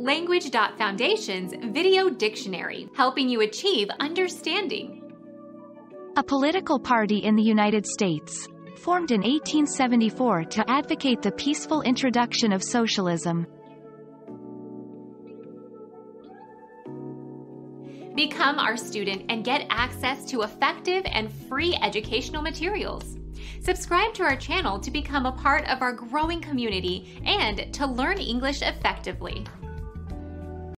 Language.Foundation's Video Dictionary, helping you achieve understanding. A political party in the United States. Formed in 1874 to advocate the peaceful introduction of socialism. Become our student and get access to effective and free educational materials. Subscribe to our channel to become a part of our growing community and to learn English effectively.